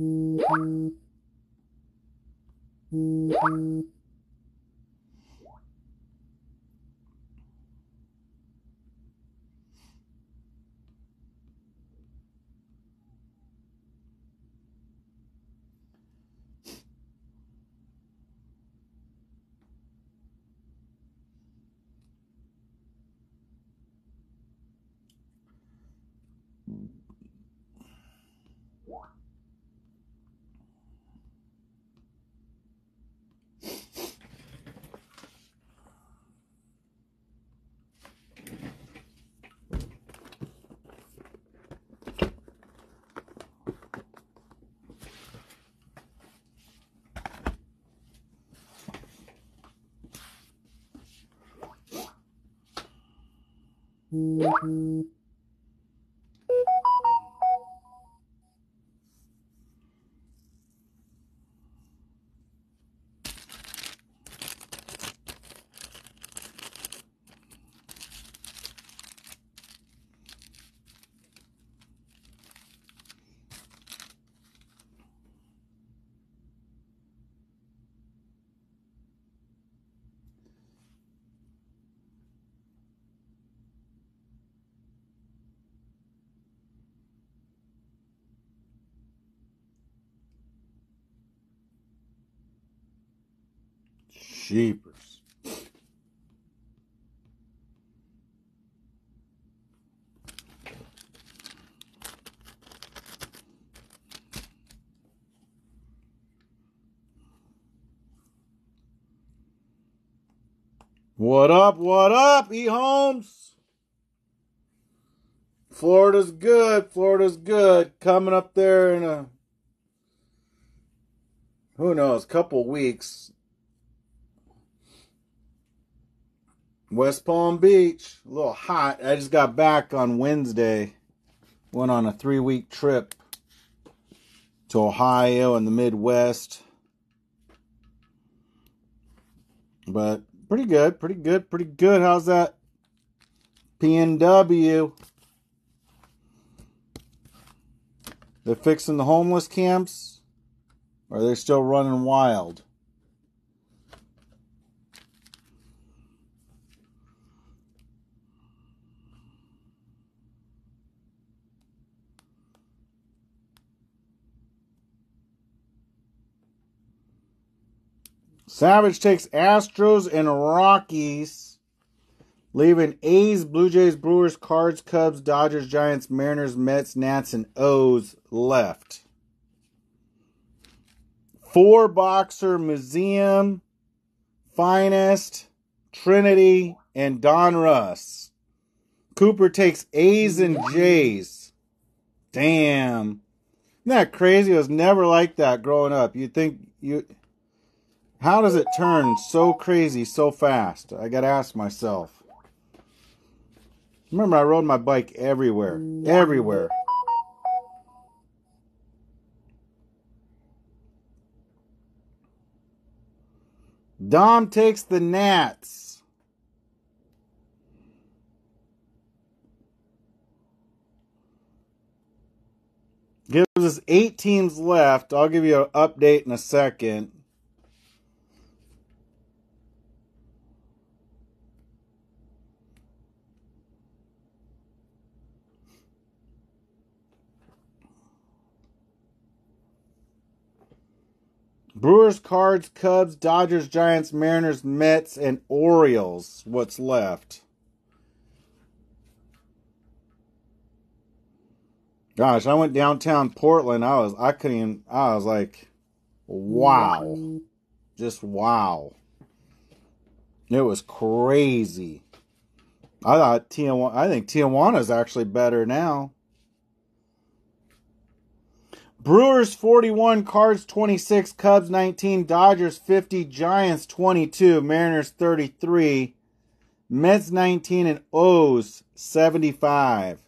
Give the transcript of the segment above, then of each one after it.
Thank you. Yeah. Jeepers. What up? What up, E Holmes? Florida's good. Florida's good. Coming up there in a who knows, couple weeks. West Palm Beach, a little hot. I just got back on Wednesday. Went on a three week trip to Ohio and the Midwest. But pretty good, pretty good, pretty good. How's that? PNW. They're fixing the homeless camps? Or are they still running wild? Savage takes Astros and Rockies, leaving A's, Blue Jays, Brewers, Cards, Cubs, Dodgers, Giants, Mariners, Mets, Nats, and O's left. Four boxer museum, finest, Trinity, and Donruss. Cooper takes A's and J's. Damn. Isn't that crazy? It was never like that growing up. You'd think you how does it turn so crazy so fast? I gotta ask myself. Remember, I rode my bike everywhere. Everywhere. Dom takes the Nats. Gives us eight teams left. I'll give you an update in a second. Brewers, Cards, Cubs, Dodgers, Giants, Mariners, Mets, and Orioles. What's left? Gosh, I went downtown Portland. I was I couldn't even I was like wow. Just wow. It was crazy. I thought Tijuana I think Tijuana is actually better now. Brewers 41, Cards 26, Cubs 19, Dodgers 50, Giants 22, Mariners 33, Mets 19, and O's 75.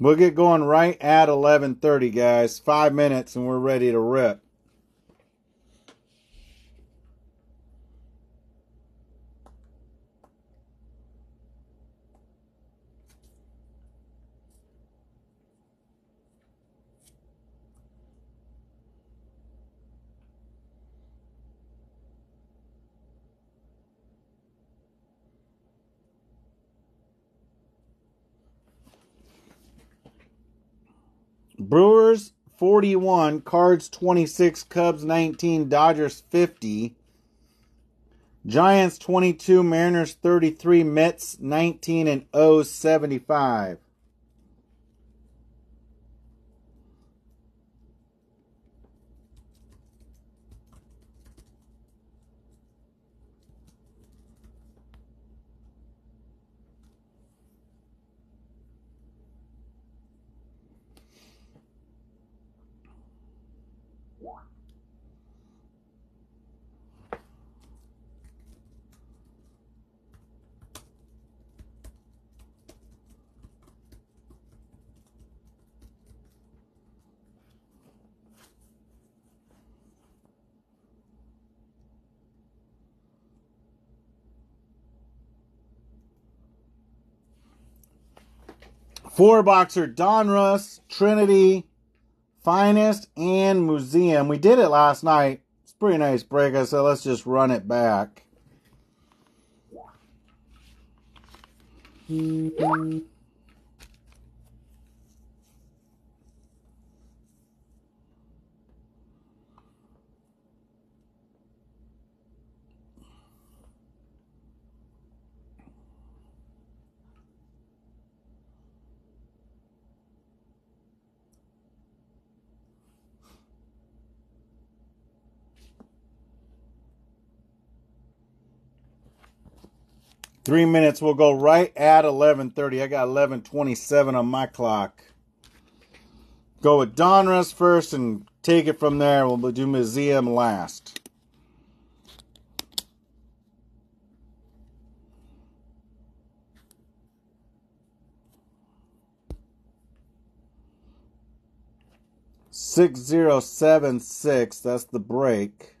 We'll get going right at 11:30 guys. 5 minutes and we're ready to rip. Brewers 41, Cards 26, Cubs 19, Dodgers 50. Giants 22, Mariners 33, Mets 19, and O's 75. Four boxer Donruss, Trinity, Finest, and Museum. We did it last night. It's pretty nice break. I said let's just run it back. Three minutes We'll go right at 11.30. I got 11.27 on my clock. Go with Donruss first and take it from there. We'll do Museum last. Six zero seven six. That's the break.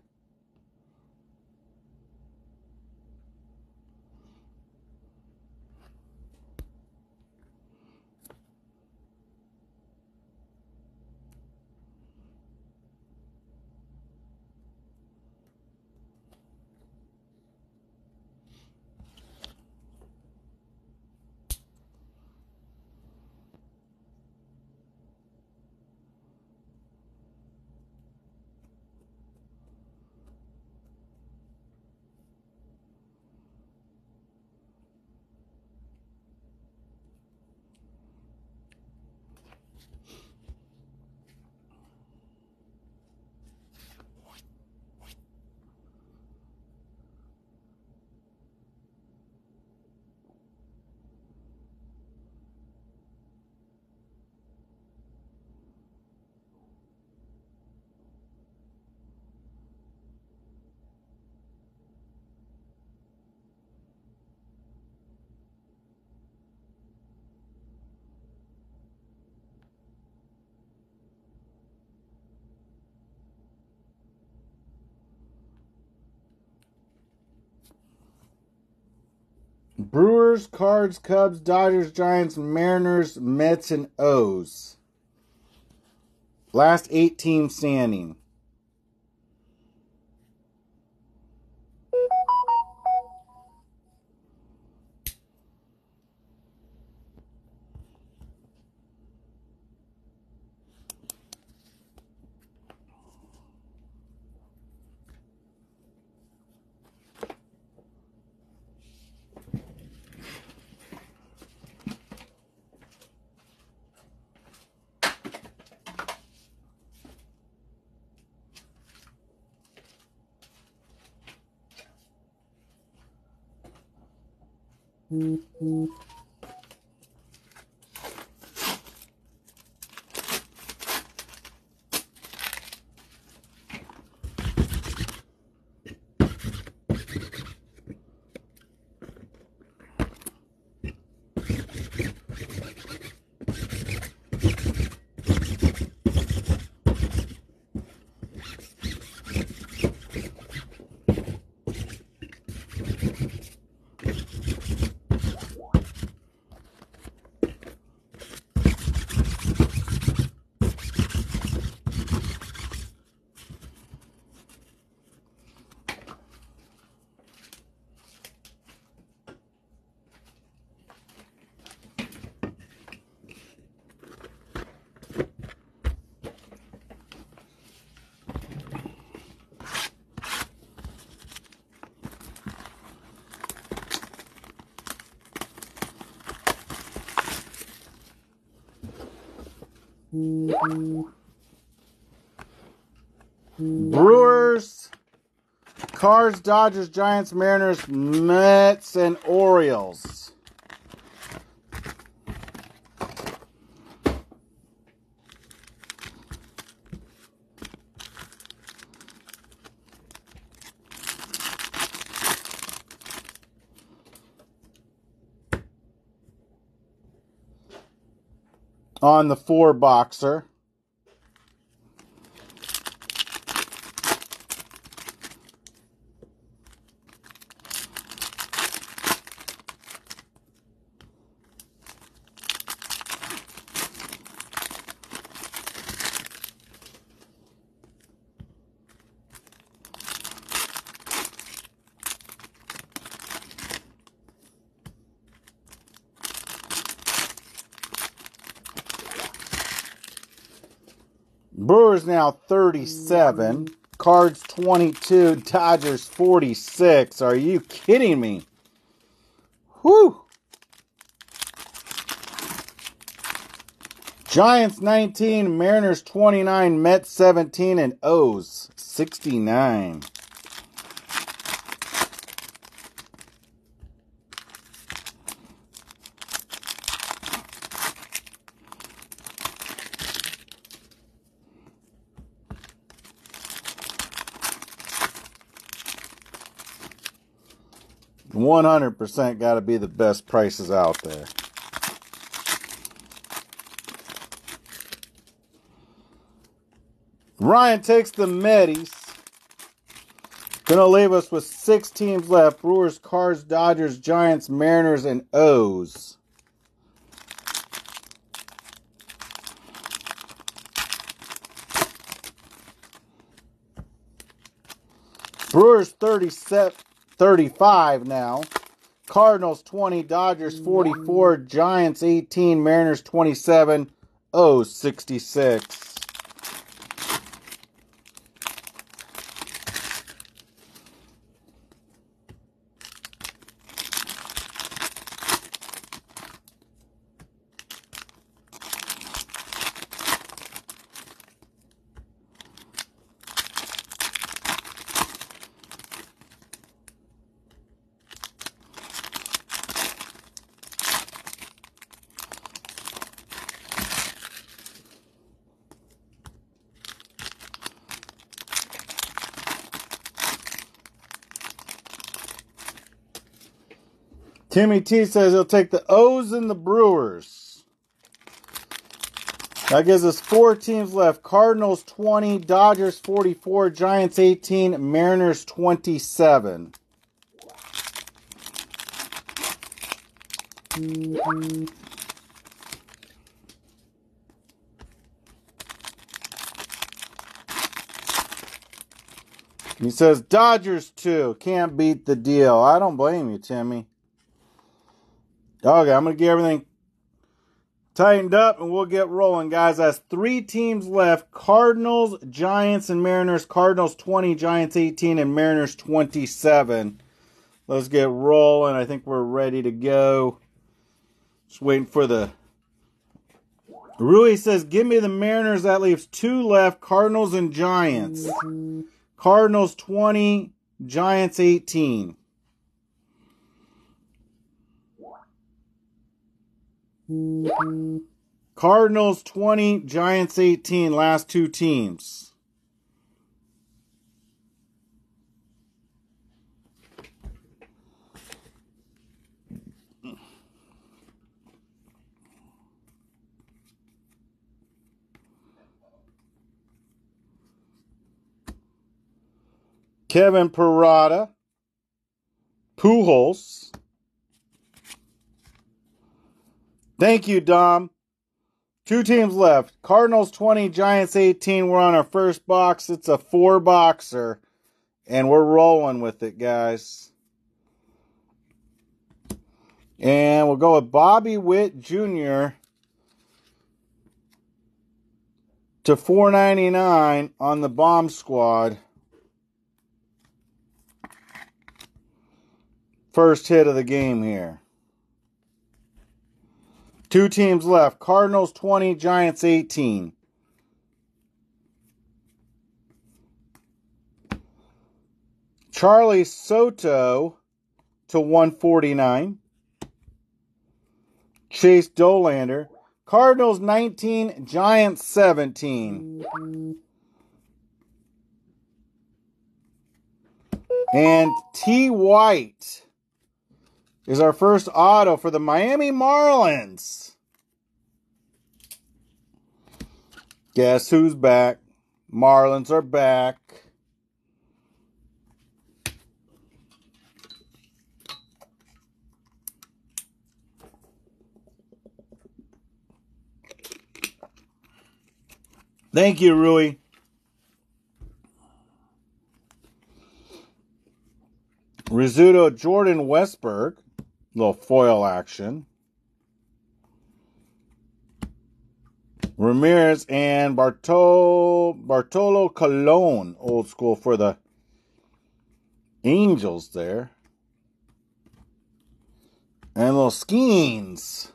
Brewers, Cards, Cubs, Dodgers, Giants, Mariners, Mets, and O's. Last eight teams standing. Mm-hmm. Brewers, Cards, Dodgers, Giants, Mariners, Mets, and Orioles. On the four boxer. Brewers now 37. Cards 22. Dodgers 46. Are you kidding me? Whew. Giants 19, Mariners 29, Mets 17, and O's 69. One hundred percent got to be the best prices out there. Ryan takes the Mets. Gonna leave us with six teams left: Brewers, Cards, Dodgers, Giants, Mariners, and O's. Brewers 37, 35 now. Cardinals 20, Dodgers 44, Giants 18, Mariners 27, 066. Timmy T says he'll take the O's and the Brewers. That gives us four teams left Cardinals 20, Dodgers 44, Giants 18, Mariners 27. He says Dodgers 2. Can't beat the deal. I don't blame you, Timmy. Okay, I'm going to get everything tightened up and we'll get rolling, guys. That's three teams left Cardinals, Giants, and Mariners. Cardinals 20, Giants 18, and Mariners 27. Let's get rolling. I think we're ready to go. Just waiting for the. Rui says, Give me the Mariners. That leaves two left Cardinals and Giants. Cardinals 20, Giants 18. Cardinals 20, Giants 18, last two teams. Kevin Parada, Pujols, Thank you, Dom. Two teams left. Cardinals 20, Giants 18. We're on our first box. It's a four boxer. And we're rolling with it, guys. And we'll go with Bobby Witt Jr. to 499 on the bomb squad. First hit of the game here. Two teams left Cardinals 20, Giants 18. Charlie Soto to 149. Chase Dollander. Cardinals 19, Giants 17. And T. White is our first auto for the Miami Marlins. Guess who's back? Marlins are back. Thank you, Rui. Rizzuto, Jordan Westburg. Little foil action. Ramirez and Bartolo, Bartolo Colon, old school for the Angels there. And little Skenes.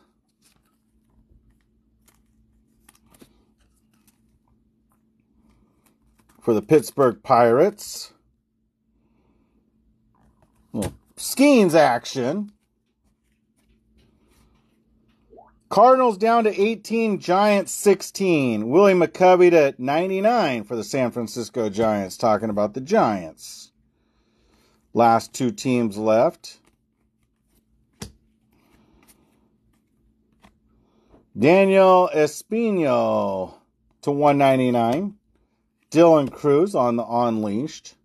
For the Pittsburgh Pirates. Little Skenes action. Cardinals down to 18, Giants 16. Willie McCovey to 99 for the San Francisco Giants, talking about the Giants. Last two teams left. Daniel Espino to 199. Dylan Crews on the Unleashed.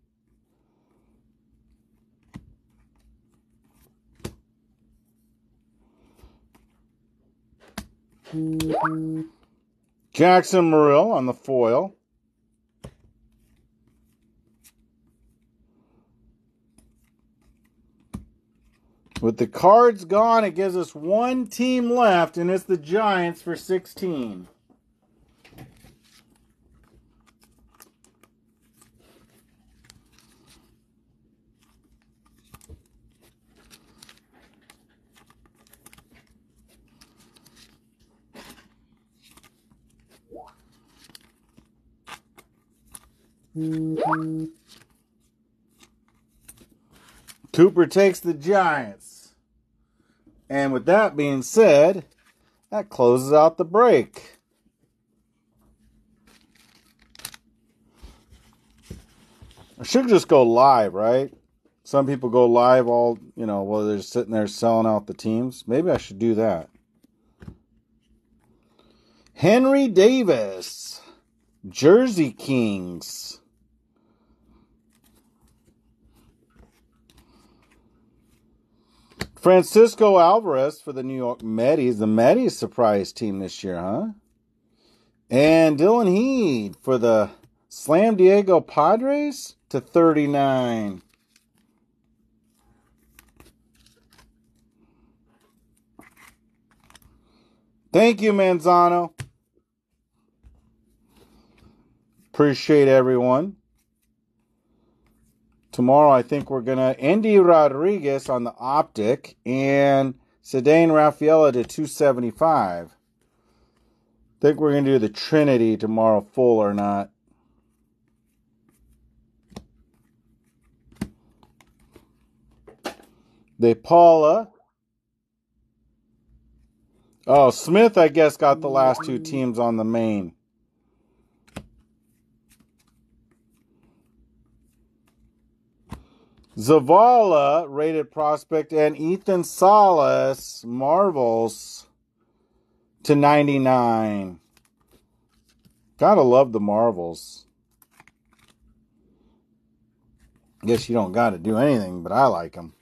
Jackson Merrill on the foil. With the cards gone, it gives us one team left, and it's the Giants for 16. Cooper takes the Giants. And with that being said, that closes out the break. I should just go live, right? Some people go live all, you know, while they're sitting there selling out the teams. Maybe I should do that. Henry Davis, Jersey Kings. Francisco Alvarez for the New York Mets. The Mets surprise team this year, huh? And Dillon Head for the Slam Diego Padres to 39. Thank you, Manzano. Appreciate everyone. Tomorrow, I think we're going to Endy Rodriguez on the optic and Ceddanne Rafaela to 275. think we're going to do the Trinity tomorrow, full or not. De Paula. Oh, Smith, I guess, got the last two teams on the main. Zavala, rated prospect, and Ethan Salas, Marvels, to 99. Gotta love the Marvels. Guess you don't gotta do anything, but I like them.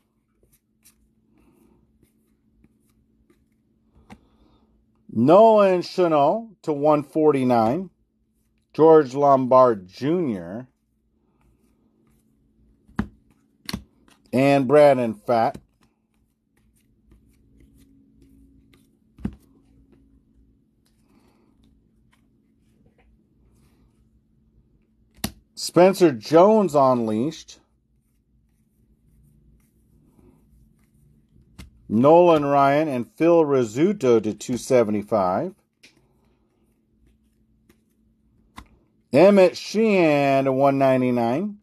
Nolan Schanuel to 149. George Lombard Jr. and Brandon Pfaadt. Spencer Jones unleashed. Nolan Ryan and Phil Rizzuto to 275. Emmett Sheehan to 199.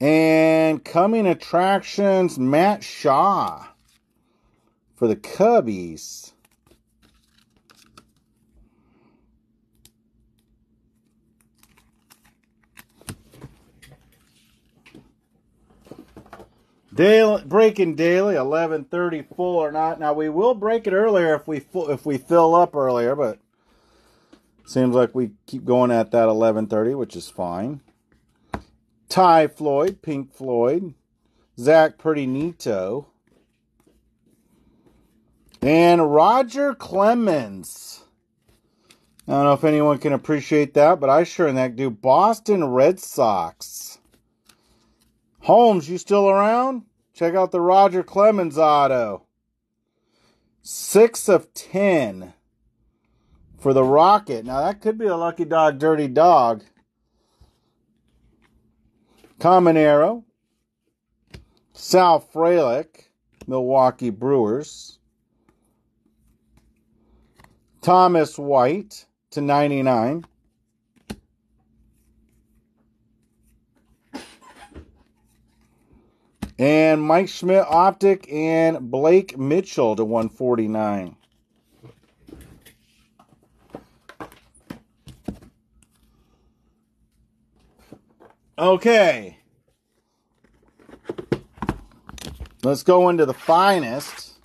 And coming attractions, Matt Shaw for the Cubbies. Daily, breaking daily, eleven thirty full or not. Now we will break it earlier if we if we fill up earlier, but seems like we keep going at that eleven thirty, which is fine. Ty Floyd, Pink Floyd, Zach Pretty and Roger Clemens. I don't know if anyone can appreciate that, but I sure in that do. Boston Red Sox. Holmes, you still around? Check out the Roger Clemens auto. Six of ten for the Rocket. Now that could be a lucky dog, dirty dog. Common Arrow. Sal Frelick, Milwaukee Brewers. Thomas White to 99. And Mike Schmidt Optic and Blake Mitchell to 149. Okay. Let's go into the finest.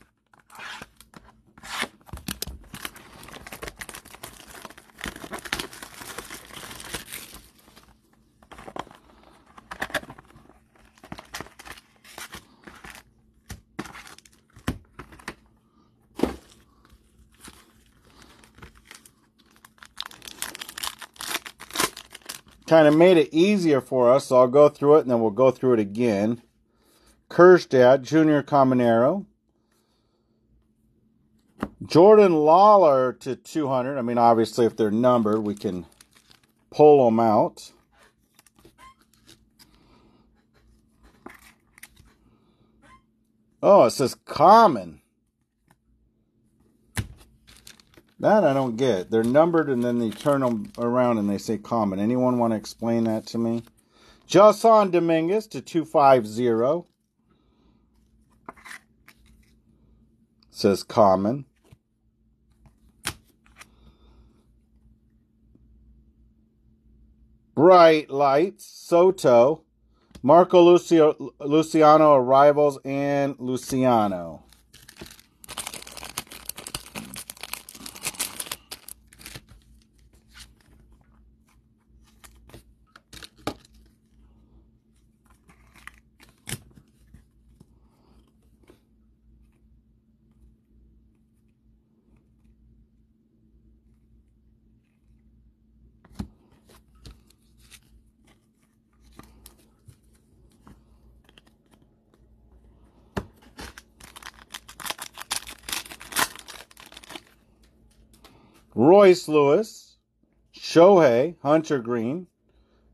Kind of made it easier for us, so I'll go through it and then we'll go through it again. Kjerstad, Junior Caminero. Jordan Lawlar to 200. I mean, obviously, if they're numbered, we can pull them out. Oh, it says common. That I don't get. They're numbered and then they turn them around and they say common. Anyone want to explain that to me? Jasson Dominguez to 250. Says common. Bright Lights, Soto, Marco Lucio, Luciano Arrivals, and Luciano. Royce Lewis, Shohei, Hunter Greene,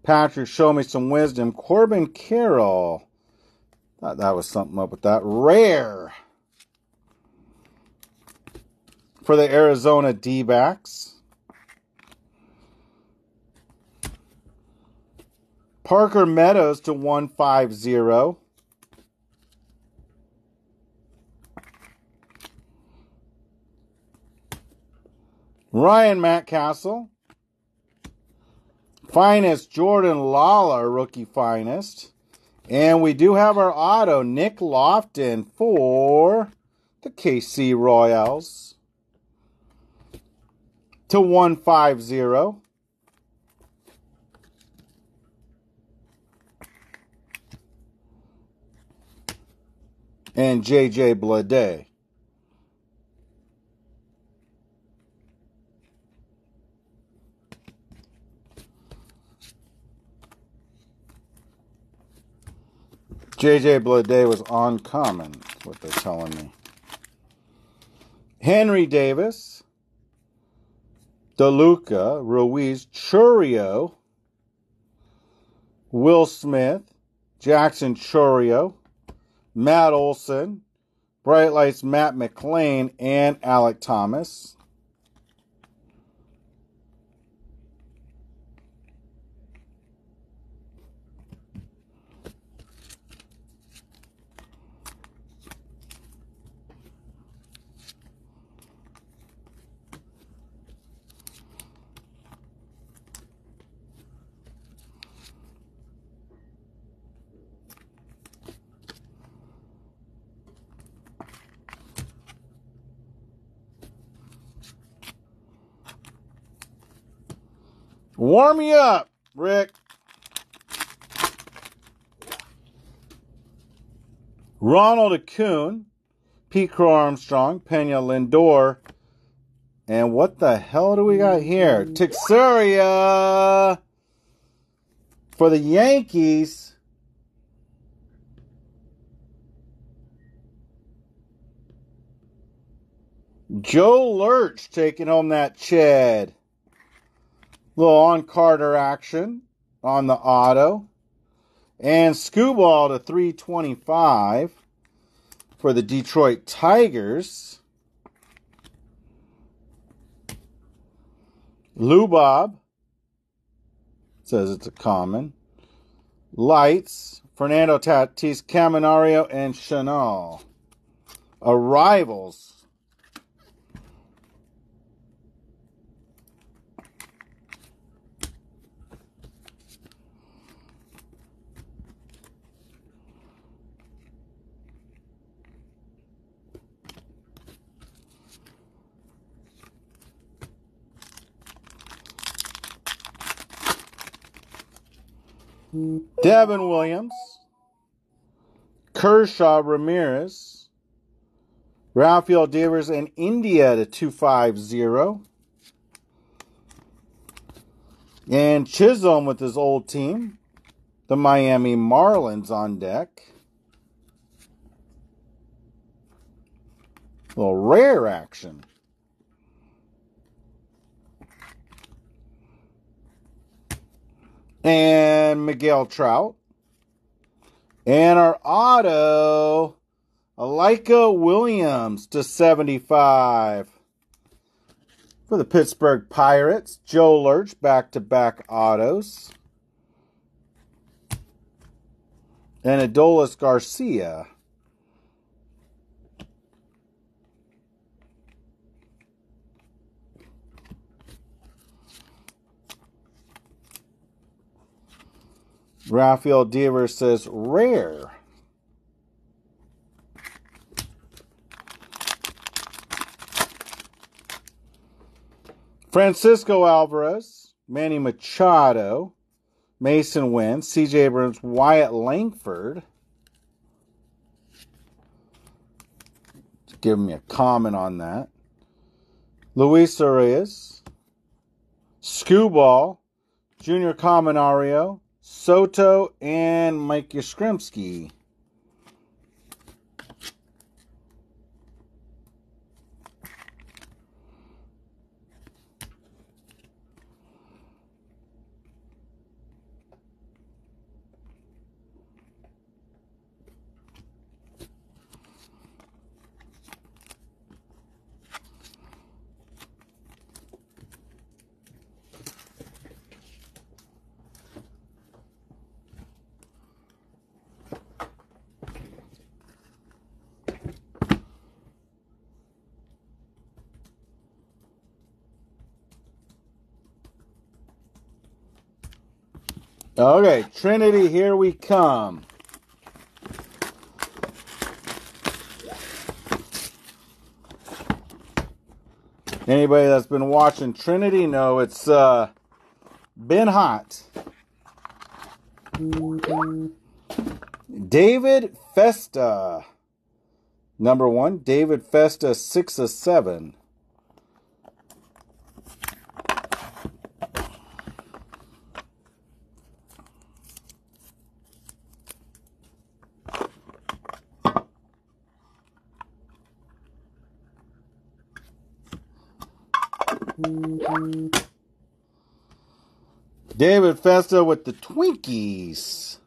Patrick, show me some wisdom. Corbin Carroll. Thought that was something up with that. Rare. For the Arizona D backs. Parker Meadows to 150. Ryan Mountcastle. Finest Jordan Lawlar, rookie finest. And we do have our auto, Nick Loftin for the KC Royals to 150. And JJ Bleday. JJ Bleday was uncommon, what they're telling me. Henry Davis, DeLuca, Ruiz, Chourio, Will Smith, Jackson Chourio, Matt Olson, Bright Lights Matt McLain, and Alek Thomas. Warm me up, Rick. Ronald Acuna, Pete Crow Armstrong, Pena Lindor, and what the hell do we got here? Teixeira for the Yankees. Joe Lurch taking home that Chad. Little on Carter action on the auto. And Skubal to 325 for the Detroit Tigers. Lubob says it's a common. Lights, Fernando Tatis, Caminero, and Schanuel. Arrivals. Devin Williams, Kershaw Ramirez, Rafael Devers and India to 250. And Chisholm with his old team, the Miami Marlins on deck. A little rare action. And Miguel Trout. And our auto, Alika Williams to 75. For the Pittsburgh Pirates, Joe Lurch back to back autos. And Adolis Garcia. Rafael Devers says rare. Francisco Alvarez, Manny Machado, Masyn Winn, CJ Abrams, Wyatt Langford. Give me a comment on that. Luis Arias, Skubal, Junior Caminero, Soto and Mike Yastrzemski. Okay, Trinity, here we come. Anybody that's been watching Trinity know it's uh, been hot. David Festa. Number one, David Festa, six of seven. David Festa with the Twinkies.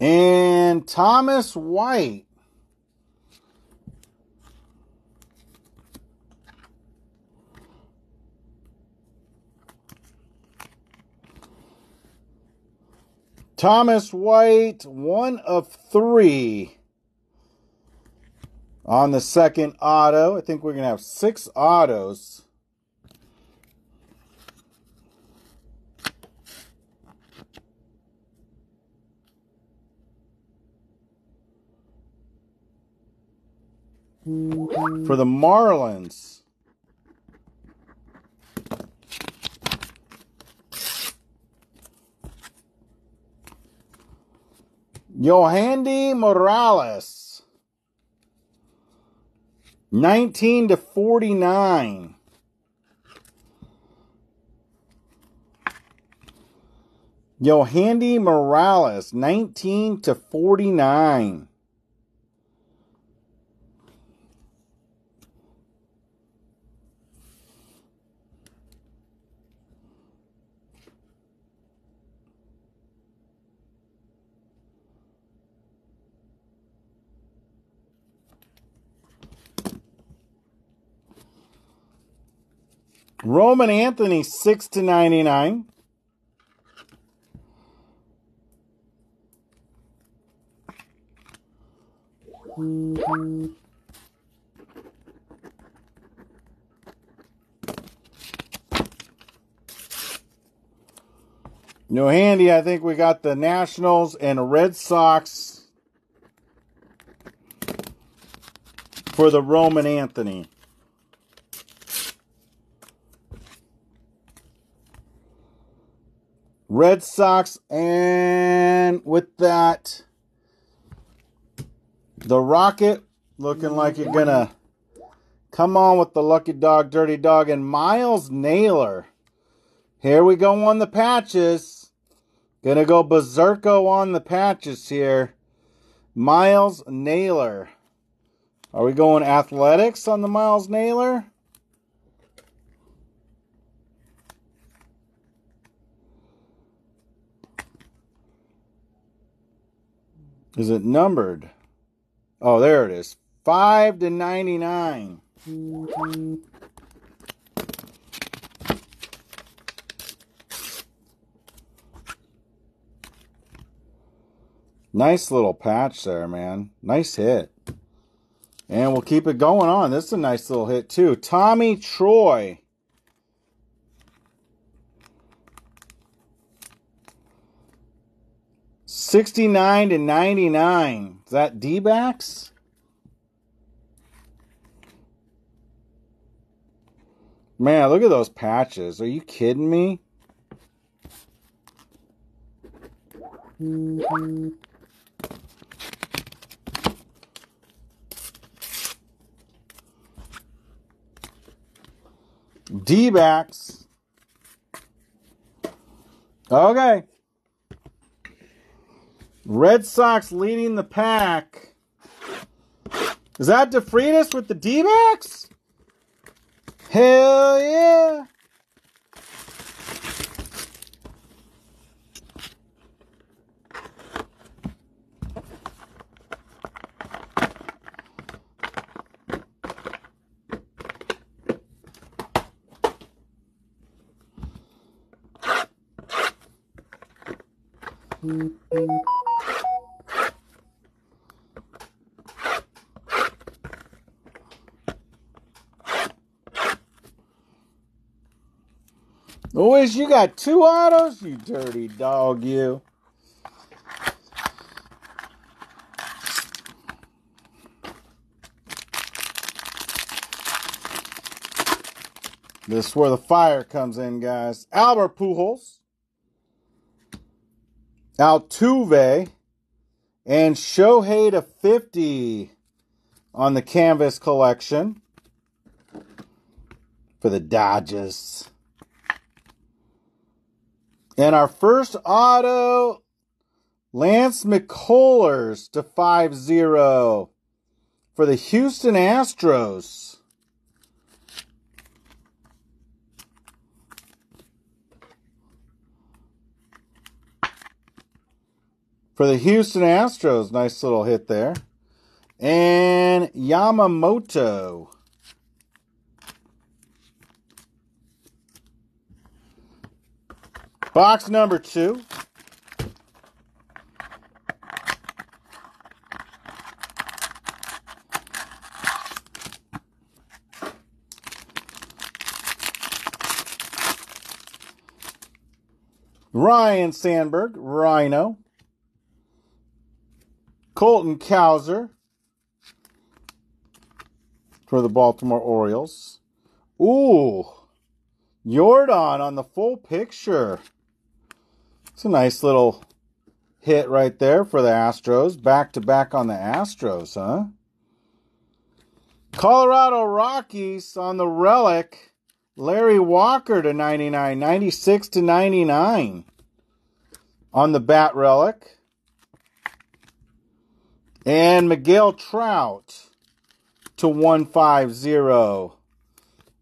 And Thomas White. Thomas White, one of three on the second auto. I think we're going to have six autos. For the Marlins. Yohandy Morales. 19 to 49. Yohandy Morales, 19 to 49. Roman Anthony, 6 to 99. No handy, I think we got the Nationals and Red Sox for the Roman Anthony. Red Sox, and with that, the Rocket looking like you're gonna come on with the Lucky Dog, Dirty Dog, and Myles Naylor. Here we go on the patches. Gonna go berserko on the patches here. Myles Naylor. Are we going athletics on the Myles Naylor? Is it numbered? Oh, there it is. 5 to 99. Nice little patch there, man. Nice hit. And we'll keep it going on. This is a nice little hit, too. Tommy Troy. 69 to 99. Is that D backs? Man, look at those patches. Are you kidding me? D backs. Okay. Red Sox leading the pack. Is that DeFreitas with the D-backs? Hell yeah. Louis, you got two autos? You dirty dog, you. This is where the fire comes in, guys. Albert Pujols. Altuve. And Shohei to 50 on the Canvas collection for the Dodgers. And our first auto, Lance McCullers to 5 0 for the Houston Astros. For the Houston Astros, nice little hit there. And Yamamoto. Box number two. Ryne Sandberg, Ryno. Colton Cowser for the Baltimore Orioles. Ooh, Jordan on the full picture. It's a nice little hit right there for the Astros. Back to back on the Astros, huh? Colorado Rockies on the relic. Larry Walker to 99, 96 to 99 on the bat relic. And Miguel Trout to 150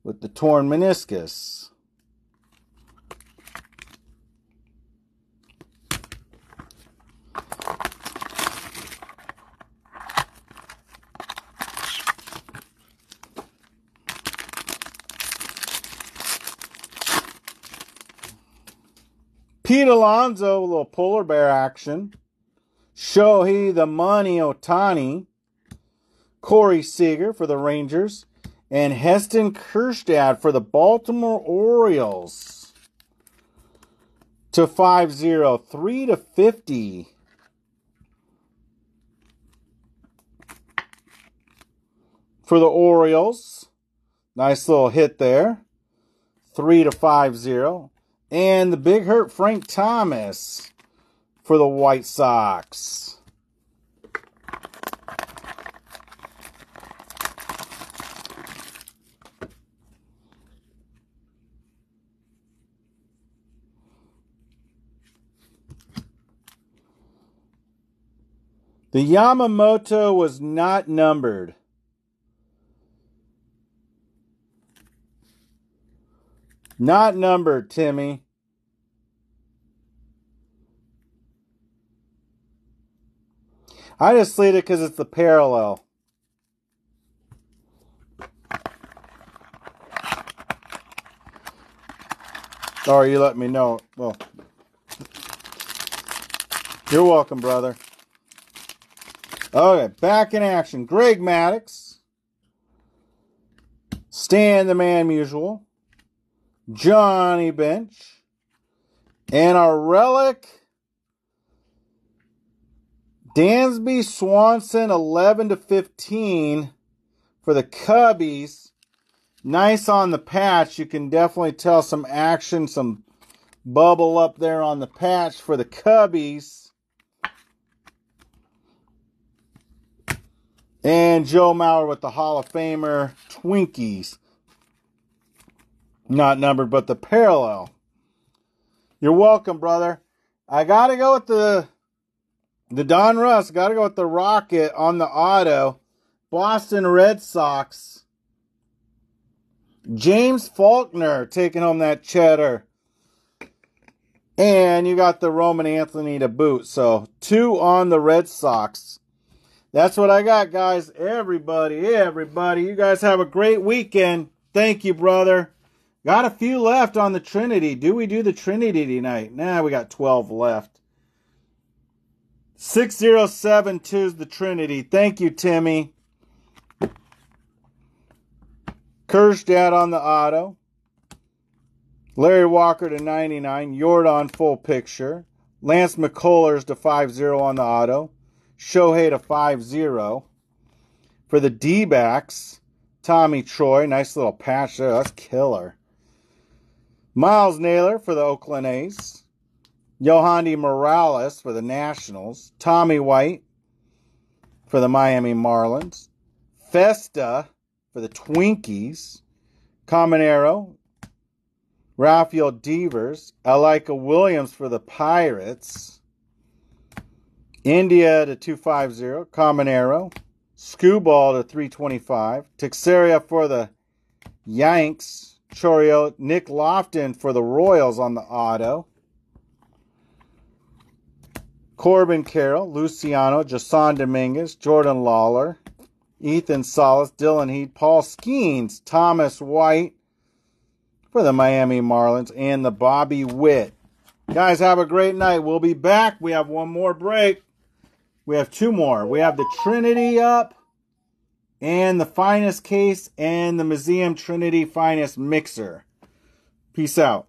with the torn meniscus. Pete Alonso, a little polar bear action. Shohei the Money Ohtani. Corey Seager for the Rangers. And Heston Kjerstad for the Baltimore Orioles. To 5 0. 3 to 50. For the Orioles. Nice little hit there. 3 to 5 0. And the big hurt Frank Thomas for the White Sox. The Yamamoto was not numbered. Not number, Timmy. I just leave it because it's the parallel. Or you let me know. Well, you're welcome, brother. Okay, back in action. Greg Maddux. Stan the Man Musial. Johnny Bench, and our relic, Dansby Swanson, 11 to 15 for the Cubbies. Nice on the patch. You can definitely tell some action, some bubble up there on the patch for the Cubbies. And Joe Mauer with the Hall of Famer Twinkies not numbered, but the parallel. You're welcome, brother. I gotta go with the the Donruss. Gotta go with the Rocket on the auto. Boston Red Sox. James Faulkner taking home that cheddar. And you got the Roman Anthony to boot. So two on the Red Sox. That's what I got, guys. Everybody, everybody. You guys have a great weekend. Thank you, brother. Got a few left on the Trinity. Do we do the Trinity tonight? Nah, we got 12 left. 6072 is the Trinity. Thank you, Timmy. Kjerstad on the auto. Larry Walker to 99. Jordan full picture. Lance McCullers to 5-0 on the auto. Shohei to 5-0. For the D-backs, Tommy Troy. Nice little patch there. That's killer. Myles Naylor for the Oakland A's. Yohandy Morales for the Nationals. Tommy White, for the Miami Marlins. Festa for the Twinkies. Caminero. Rafael Devers. Alika Williams for the Pirates. India to 250. Caminero. Skubal to 325. Teixeira for the Yanks. Chourio. Nick Loftin for the Royals on the auto. Corbin Carroll, Luciano, Jasson Dominguez, Jordan Lawlar, Ethan Salas, Dillon Head, Paul Skenes, Thomas White for the Miami Marlins, and the Bobby Witt. Guys, have a great night. We'll be back. We have one more break. We have two more. We have the Trinity up and the finest case and the Museum Trinity finest mixer. Peace out.